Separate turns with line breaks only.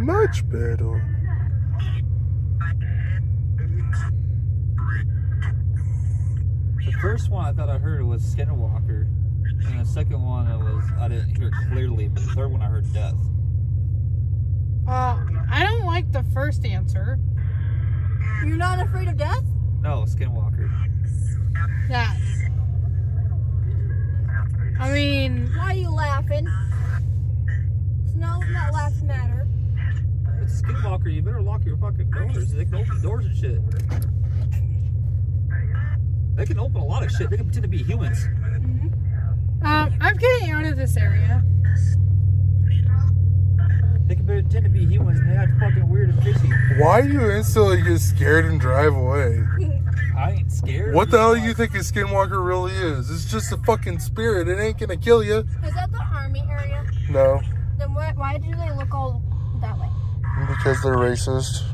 Much better.
The first one I thought I heard was Skinwalker, and the second one I was I didn't hear it clearly, but the third one I heard Death.
Uh, I don't like the first answer.
You're not afraid of death?
No, Skinwalker.
That. I mean,
Why are you laughing? It's no, not laughing matter.
It's You better lock your fucking doors. They can open doors and shit. They can open a lot of shit. They can pretend to be humans.
um, I'm getting out of this area.
They can pretend to be humans and they act fucking weird and fishy.
Why do you instantly get scared and drive away?
I ain't scared.
What the hell do you think a skinwalker really is? It's just a fucking spirit. It ain't gonna kill you.
Is that the army area?
No,
Then why, why do they look all that way?
Because they're racist.